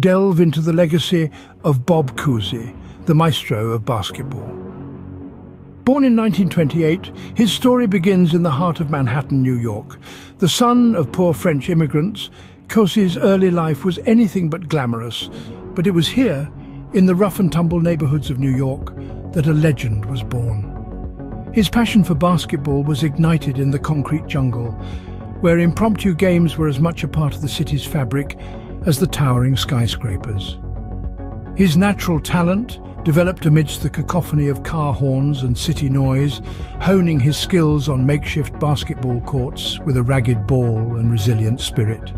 delve into the legacy of Bob Cousy, the maestro of basketball. Born in 1928, his story begins in the heart of Manhattan, New York. The son of poor French immigrants, Cousy's early life was anything but glamorous, but it was here, in the rough and tumble neighborhoods of New York, that a legend was born. His passion for basketball was ignited in the concrete jungle, where impromptu games were as much a part of the city's fabric as the towering skyscrapers. His natural talent, developed amidst the cacophony of car horns and city noise, honing his skills on makeshift basketball courts with a ragged ball and resilient spirit.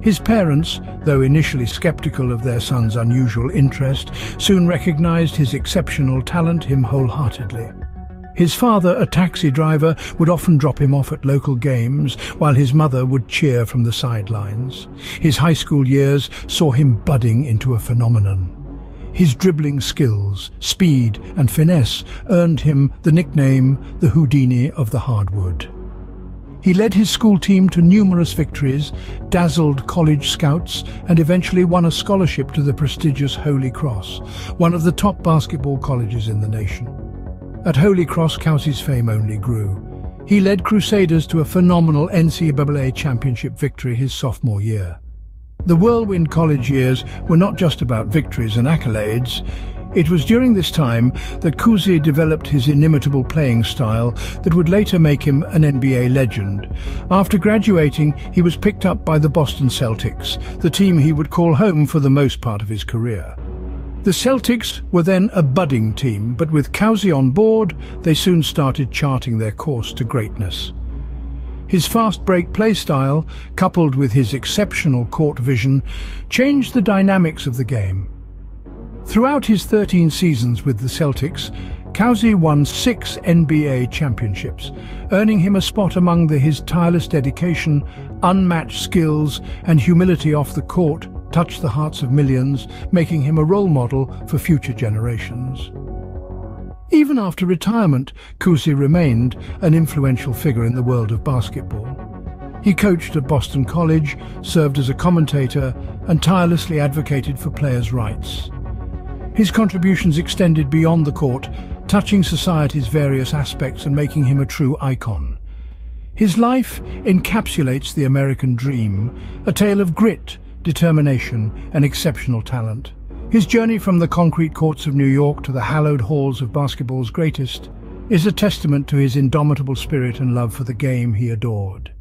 His parents, though initially skeptical of their son's unusual interest, soon recognized his exceptional talent him wholeheartedly. His father, a taxi driver, would often drop him off at local games, while his mother would cheer from the sidelines. His high school years saw him budding into a phenomenon. His dribbling skills, speed and finesse earned him the nickname the Houdini of the hardwood. He led his school team to numerous victories, dazzled college scouts, and eventually won a scholarship to the prestigious Holy Cross, one of the top basketball colleges in the nation. At Holy Cross, Cousy's fame only grew. He led Crusaders to a phenomenal NCAA championship victory his sophomore year. The whirlwind college years were not just about victories and accolades. It was during this time that Cousy developed his inimitable playing style that would later make him an NBA legend. After graduating, he was picked up by the Boston Celtics, the team he would call home for the most part of his career. The Celtics were then a budding team, but with Cousy on board, they soon started charting their course to greatness. His fast break play style, coupled with his exceptional court vision, changed the dynamics of the game. Throughout his 13 seasons with the Celtics, Cousy won six NBA championships, earning him a spot among the, his tireless dedication, unmatched skills and humility off the court touched the hearts of millions, making him a role model for future generations. Even after retirement, Cousy remained an influential figure in the world of basketball. He coached at Boston College, served as a commentator, and tirelessly advocated for players' rights. His contributions extended beyond the court, touching society's various aspects and making him a true icon. His life encapsulates the American dream, a tale of grit, determination and exceptional talent. His journey from the concrete courts of New York to the hallowed halls of basketball's greatest is a testament to his indomitable spirit and love for the game he adored.